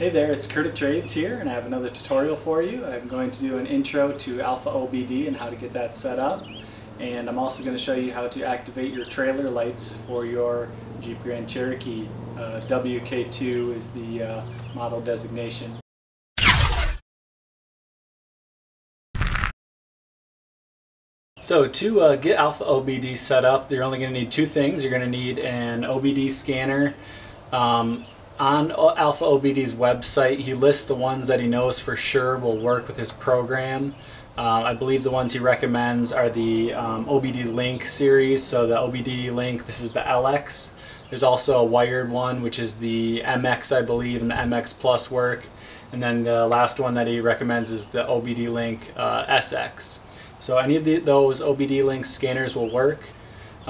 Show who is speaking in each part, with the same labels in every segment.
Speaker 1: Hey there, it's Kurt of Trades here, and I have another tutorial for you. I'm going to do an intro to AlfaOBD and how to get that set up. And I'm also going to show you how to activate your trailer lights for your Jeep Grand Cherokee. Uh, WK2 is the uh, model designation. So to uh, get AlfaOBD set up, you're only going to need two things. You're going to need an OBD scanner. Um, on AlfaOBD's website, he lists the ones that he knows for sure will work with his program. Uh, I believe the ones he recommends are the um, OBD Link series. So the OBD Link, this is the LX. There's also a wired one, which is the MX, I believe, and the MX Plus work. And then the last one that he recommends is the OBD Link uh, SX. So any of the, those OBD Link scanners will work.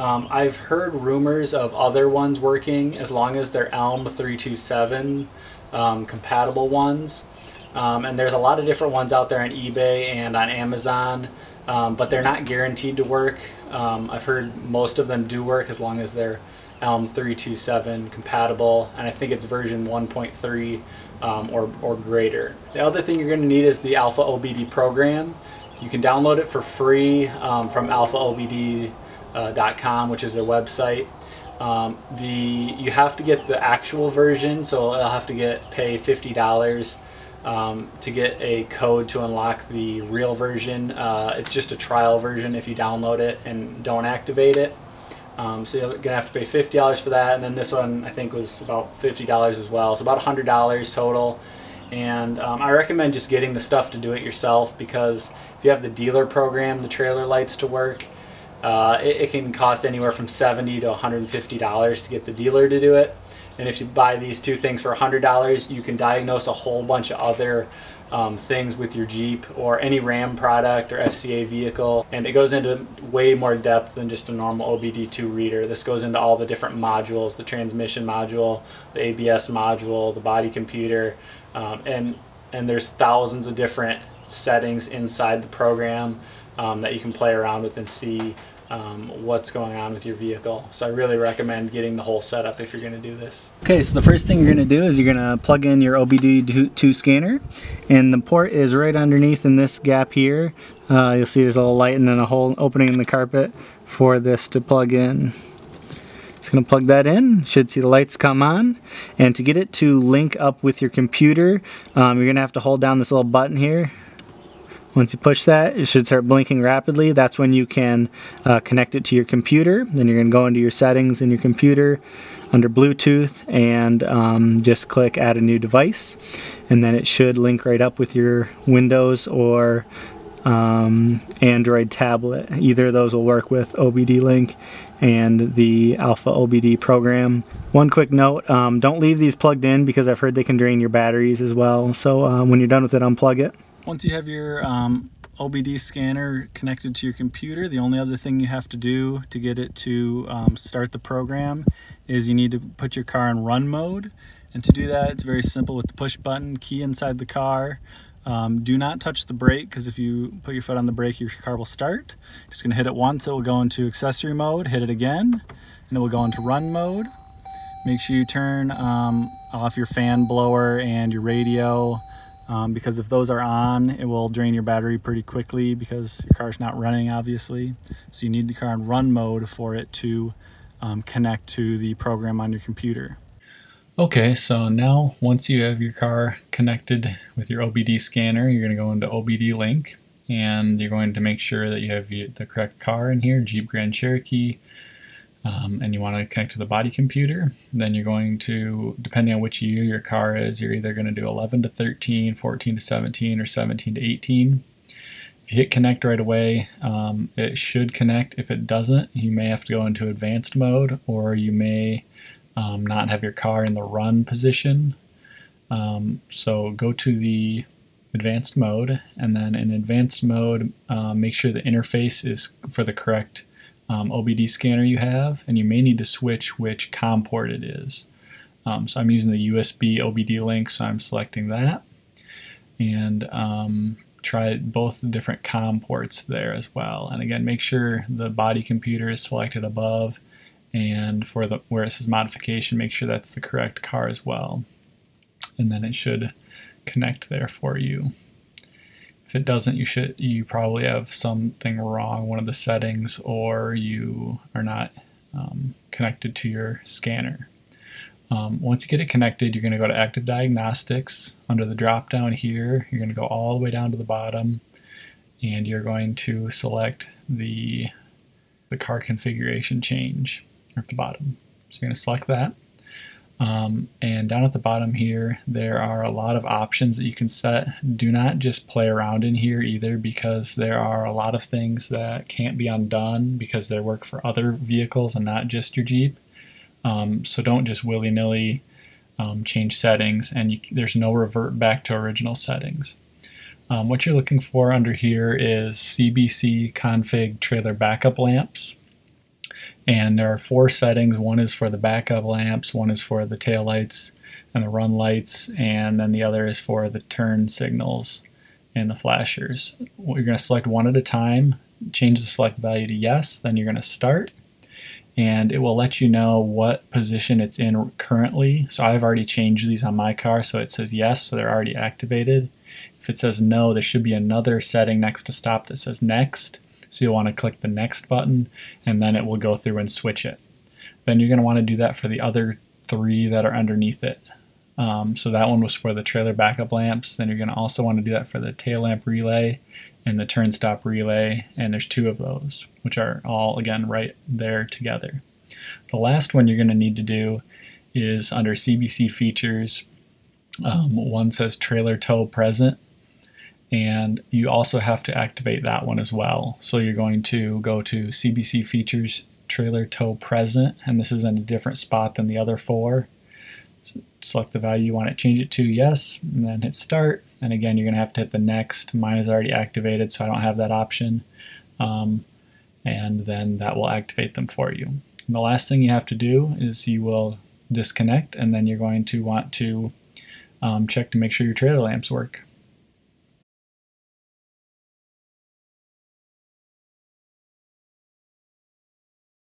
Speaker 1: Um, I've heard rumors of other ones working as long as they're ELM 327 um, compatible ones. Um, and there's a lot of different ones out there on eBay and on Amazon, um, but they're not guaranteed to work. Um, I've heard most of them do work as long as they're ELM 327 compatible, and I think it's version 1.3 um, or, or greater. The other thing you're going to need is the AlfaOBD program. You can download it for free from AlfaOBD uh, .com, which is their website. Um, the you have to get the actual version, so I'll have to get pay fifty dollars um, to get a code to unlock the real version. Uh, it's just a trial version if you download it and don't activate it. Um, so you're gonna have to pay fifty dollars for that, and then this one I think was about fifty dollars as well. So about hundred dollars total. And um, I recommend just getting the stuff to do it yourself because if you have the dealer program, the trailer lights to work, uh, it, it, can cost anywhere from 70 to 150 dollars to get the dealer to do it. And if you buy these two things for 100 dollars you can diagnose a whole bunch of other um, things with your Jeep or any Ram product or FCA vehicle. And it goes into way more depth than just a normal OBD2 reader. This goes into all the different modules the transmission module the ABS module the body computer um, and and there's thousands of different settings inside the program um, that you can play around with and see um, what's going on with your vehicle. So I really recommend getting the whole setup if you're going to do this. Okay, so the first thing you're going to do is you're going to plug in your OBD2 scanner and the port is right underneath in this gap here. Uh, you'll see there's a little light and then a hole opening in the carpet for this to plug in. Just going to plug that in, should see the lights come on. And to get it to link up with your computer, um, you're going to have to hold down this little button here once you push that, it should start blinking rapidly. That's when you can uh, connect it to your computer. Then you're going to go into your settings in your computer under Bluetooth and um, just click add a new device. And then it should link right up with your Windows or um, Android tablet. Either of those will work with OBD Link and the AlfaOBD program. One quick note, um, don't leave these plugged in because I've heard they can drain your batteries as well. So uh, when you're done with it, unplug it. Once you have your um, OBD scanner connected to your computer, the only other thing you have to do to get it to um, start the program is you need to put your car in run mode. And to do that, it's very simple with the push button, key inside the car. Um, do not touch the brake because if you put your foot on the brake, your car will start. Just gonna hit it once, it will go into accessory mode, hit it again, and it will go into run mode. Make sure you turn um, off your fan blower and your radio um, because if those are on, it will drain your battery pretty quickly because your car's not running, obviously. So you need the car in run mode for it to um, connect to the program on your computer. Okay, so now once you have your car connected with your OBD scanner, you're going to go into OBD Link and you're going to make sure that you have the correct car in here, Jeep Grand Cherokee um, and you want to connect to the body computer, then you're going to, depending on which year your car is, you're either going to do 11 to 13, 14 to 17, or 17 to 18. If you hit connect right away, um, it should connect. If it doesn't, you may have to go into advanced mode, or you may um, not have your car in the run position. Um, so go to the advanced mode, and then in advanced mode, uh, make sure the interface is for the correct um, OBD scanner you have, and you may need to switch which COM port it is. Um, so I'm using the USB OBD link, so I'm selecting that. And um, try both the different COM ports there as well. And again, make sure the body computer is selected above, and for the where it says modification, make sure that's the correct car as well.
Speaker 2: and then it should connect there for you. If it doesn't, you should you probably have something wrong, one of the settings, or you are not um, connected to your scanner. Um, once you get it connected, you're going to go to Active Diagnostics. Under the drop down here, you're going to go all the way down to the bottom, and you're going to select the the car configuration change at the bottom. So you're going to select that. Um, and down at the bottom here, there are a lot of options that you can set. Do not just play around in here either because there are a lot of things that can't be undone because they work for other vehicles and not just your Jeep. Um, so don't just willy-nilly um, change settings and you, there's no revert back to original settings. Um, what you're looking for under here is CBC config trailer backup lamps. And there are four settings. One is for the backup lamps, one is for the tail lights and the run lights, and then the other is for the turn signals and the flashers. You're going to select one at a time, change the select value to yes, then you're going to start. And it will let you know what position it's in currently. So I've already changed these on my car, so it says yes, so they're already activated. If it says no, there should be another setting next to stop that says next. So you'll want to click the next button and then it will go through and switch it. Then you're going to want to do that for the other three that are underneath it. Um, so that one was for the trailer backup lamps. Then you're going to also want to do that for the tail lamp relay and the turn stop relay. And there's two of those, which are all, again, right there together. The last one you're going to need to do is under CBC features. Um, one says trailer tow present and you also have to activate that one as well. So you're going to go to CBC features trailer tow present, and this is in a different spot than the other four. Select the value you want to change it to yes, and then hit start. And again, you're going to have to hit the next. Mine is already activated, so I don't have that option. Um, and then that will activate them for you. And the last thing you have to do is you will disconnect, and then you're going to want to um, check to make sure your trailer lamps work.